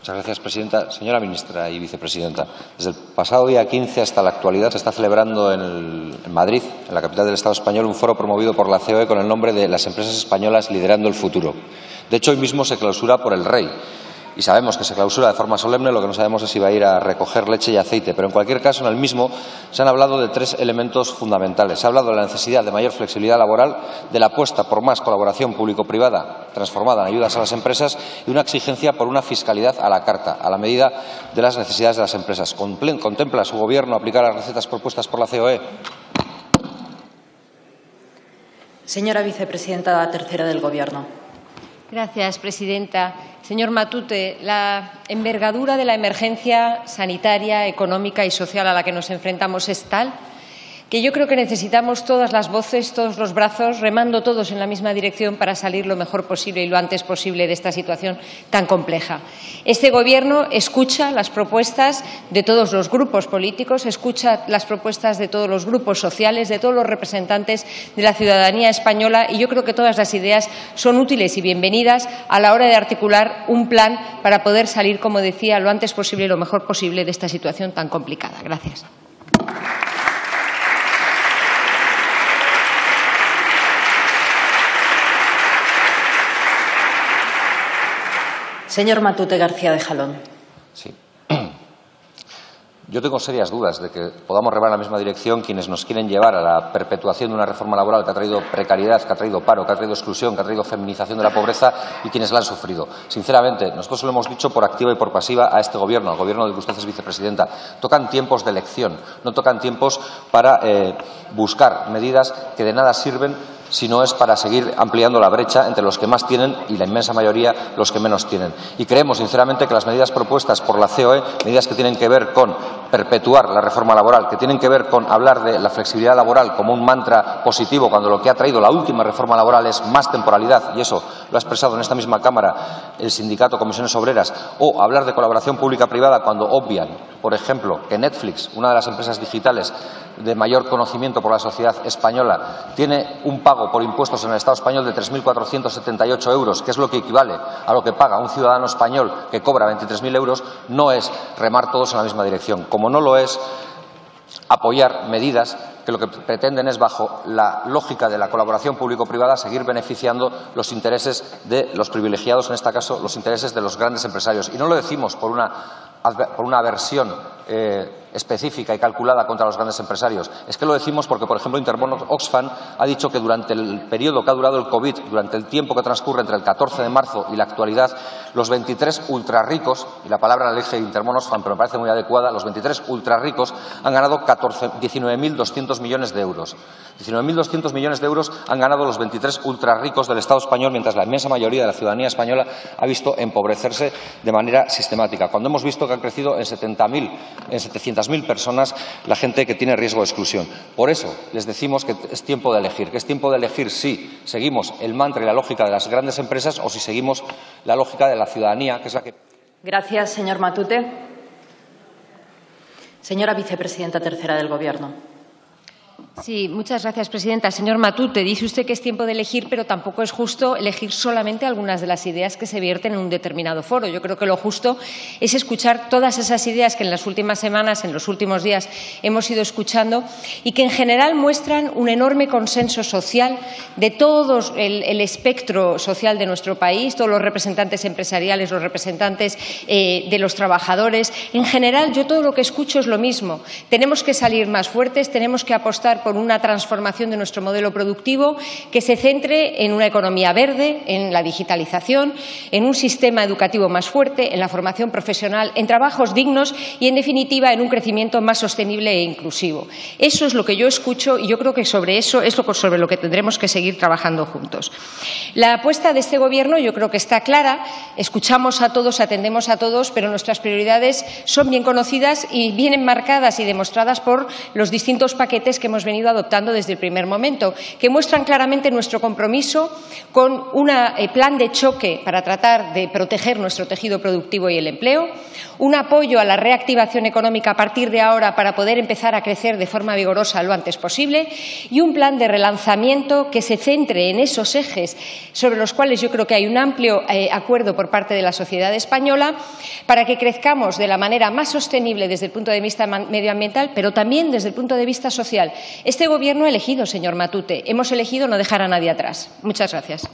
Muchas gracias, presidenta. Señora ministra y vicepresidenta, desde el pasado día 15 hasta la actualidad se está celebrando en, en, Madrid, en la capital del Estado español, un foro promovido por la COE con el nombre de Las empresas españolas liderando el futuro. De hecho, hoy mismo se clausura por el Rey y sabemos que se clausura de forma solemne, lo que no sabemos es si va a ir a recoger leche y aceite. Pero en cualquier caso, en el mismo se han hablado de tres elementos fundamentales. Se ha hablado de la necesidad de mayor flexibilidad laboral, de la apuesta por más colaboración público-privada transformada en ayudas a las empresas y una exigencia por una fiscalidad a la carta, a la medida de las necesidades de las empresas. ¿Contempla su Gobierno aplicar las recetas propuestas por la COE? Señora vicepresidenta tercera del Gobierno. Gracias, presidenta. Señor Matute, la envergadura de la emergencia sanitaria, económica y social a la que nos enfrentamos es tal que yo creo que necesitamos todas las voces, todos los brazos, remando todos en la misma dirección para salir lo mejor posible y lo antes posible de esta situación tan compleja. Este Gobierno escucha las propuestas de todos los grupos políticos, escucha las propuestas de todos los grupos sociales, de todos los representantes de la ciudadanía española y yo creo que todas las ideas son útiles y bienvenidas a la hora de articular un plan para poder salir, como decía, lo antes posible y lo mejor posible de esta situación tan complicada. Gracias. Señor Matute García de Jalón. Sí. Yo tengo serias dudas de que podamos remar en la misma dirección quienes nos quieren llevar a la perpetuación de una reforma laboral que ha traído precariedad, que ha traído paro, que ha traído exclusión, que ha traído feminización de la pobreza y quienes la han sufrido. Sinceramente, nosotros lo hemos dicho por activa y por pasiva a este Gobierno, al Gobierno del que usted es vicepresidenta. Tocan tiempos de elección, no tocan tiempos para eh, buscar medidas que de nada sirven si no es para seguir ampliando la brecha entre los que más tienen y la inmensa mayoría los que menos tienen. Y creemos, sinceramente, que las medidas propuestas por la COE, medidas que tienen que ver con perpetuar la reforma laboral, que tienen que ver con hablar de la flexibilidad laboral como un mantra positivo, cuando lo que ha traído la última reforma laboral es más temporalidad, y eso lo ha expresado en esta misma Cámara el sindicato Comisiones Obreras, o hablar de colaboración pública-privada cuando obvian, por ejemplo, que Netflix, una de las empresas digitales de mayor conocimiento por la sociedad española, tiene un pago por impuestos en el Estado español de 3.478 euros, que es lo que equivale a lo que paga un ciudadano español que cobra 23.000 euros, no es remar todos en la misma dirección. Como no lo es apoyar medidas que lo que pretenden es, bajo la lógica de la colaboración público-privada, seguir beneficiando los intereses de los privilegiados, en este caso los intereses de los grandes empresarios. Y no lo decimos por una, por una aversión eh, específica y calculada contra los grandes empresarios. Es que lo decimos porque, por ejemplo, Intermon Oxfam ha dicho que durante el periodo que ha durado el COVID, durante el tiempo que transcurre entre el 14 de marzo y la actualidad, los 23 ultrarricos, y la palabra la elige Intermon Oxfam, pero me parece muy adecuada, los 23 ultrarricos han ganado 19.200 millones de euros. 19.200 millones de euros han ganado los 23 ultrarricos del Estado español, mientras la inmensa mayoría de la ciudadanía española ha visto empobrecerse de manera sistemática. Cuando hemos visto que han crecido en 70.000, en 700.000 personas la gente que tiene riesgo de exclusión. Por eso les decimos que es tiempo de elegir, que es tiempo de elegir si seguimos el mantra y la lógica de las grandes empresas o si seguimos la lógica de la ciudadanía, que es la que. Gracias, señor Matute. Señora vicepresidenta tercera del Gobierno. Sí, muchas gracias, presidenta. Señor Matute, dice usted que es tiempo de elegir, pero tampoco es justo elegir solamente algunas de las ideas que se vierten en un determinado foro. Yo creo que lo justo es escuchar todas esas ideas que en las últimas semanas, en los últimos días, hemos ido escuchando y que en general muestran un enorme consenso social de todo el, espectro social de nuestro país, todos los representantes empresariales, los representantes eh, de los trabajadores. En general, yo todo lo que escucho es lo mismo. Tenemos que salir más fuertes, tenemos que apostar por una transformación de nuestro modelo productivo que se centre en una economía verde, en la digitalización, en un sistema educativo más fuerte, en la formación profesional, en trabajos dignos y, en definitiva, en un crecimiento más sostenible e inclusivo. Eso es lo que yo escucho y yo creo que sobre eso es sobre lo que tendremos que seguir trabajando juntos. La apuesta de este Gobierno yo creo que está clara. Escuchamos a todos, atendemos a todos, pero nuestras prioridades son bien conocidas y bien enmarcadas y demostradas por los distintos paquetes que hemos venido venido adoptando desde el primer momento, que muestran claramente nuestro compromiso con un eh, plan de choque para tratar de proteger nuestro tejido productivo y el empleo, un apoyo a la reactivación económica a partir de ahora para poder empezar a crecer de forma vigorosa lo antes posible y un plan de relanzamiento que se centre en esos ejes sobre los cuales yo creo que hay un amplio eh, acuerdo por parte de la sociedad española para que crezcamos de la manera más sostenible desde el punto de vista medioambiental, pero también desde el punto de vista social. Este Gobierno ha elegido, señor Matute, hemos elegido no dejar a nadie atrás. Muchas gracias.